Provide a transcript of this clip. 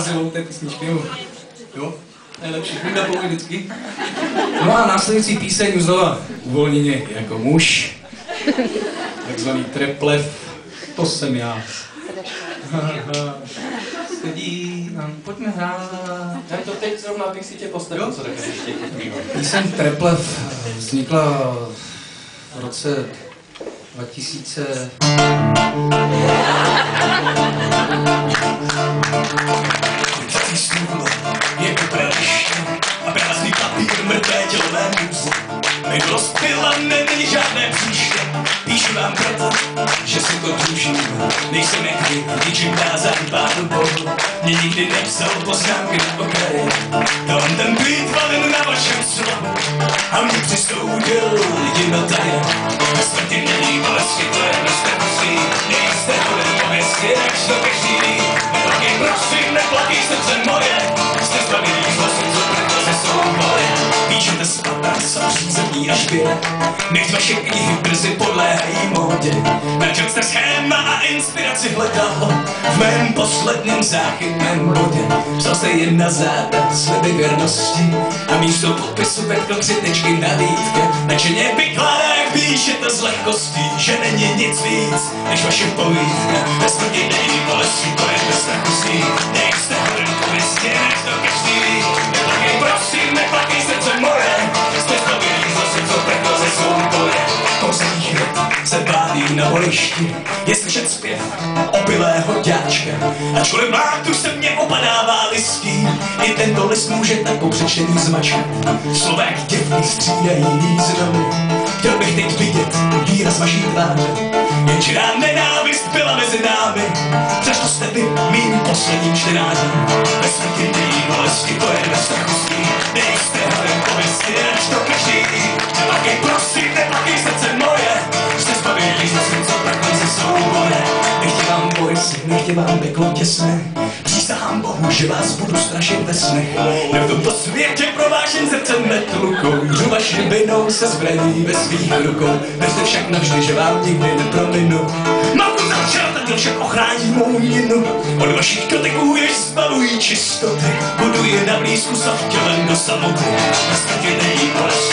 Zilou té písničky, jo? Jo? Nejlepší, Polovi vždycky. No a následující píseň znova uvolněně jako muž. Takzvaný treplev. To jsem já. Sedí, pojďme hrát. Tak to teď zrovna bych si tě postavil, co řekneš ještě. Píseň Treplev vznikla v roce 2000. Stísnul je upraviště a prázdný papír mrtvé tělové muze. Minulost byla, není žádné příště. Píšu vám proto, že si to dlužím. Nejsem jak vy, ničím kázán pánu Bohu. Mě nikdy nepsal poznámky na okraji. To on ten být valen na vašem slovu. A mě přistoudil vy. Nech vaše knihy brzy podléhají módě. Načet jste schéma a inspiraci hledal v mém posledním záchytném bodě. Psal jste jen na záda sliby věrnosti a místo podpisu vetkl tři tečky na lítke. Načeně jak píšete z lehkostí, že není nic víc, než vaše povídka. Ve smrti není bolesti, to je bez na bojišti, je slyšet zpěv opilého děčka. Ačkoliv mlád už se mě opadává listí, i tento list může tak po přečtení. Slova jak děvky střídají významy. Chtěl bych teď vidět výraz vaší tváře, jenže nám nenávist byla mezi námi. Přesto jste vy mým posledním čtenářem. Ve smrti není bolesti, to je bez strachu. Nejste vám peklo těsné. Přísahám Bohu, že vás budu strašit ve snech. Ne v tomto světě provážen srdcem netlukou. Hřu vaši vinou se zbraní ve svých rukou. Věřte však navždy, že vám nikdy neprominu. Matku zavřela, ten však ochrání mou jinu. Od vašich doteků jež zbavují čistoty. Budu je na blízku s tělem do samoty. Na světě není bolesti,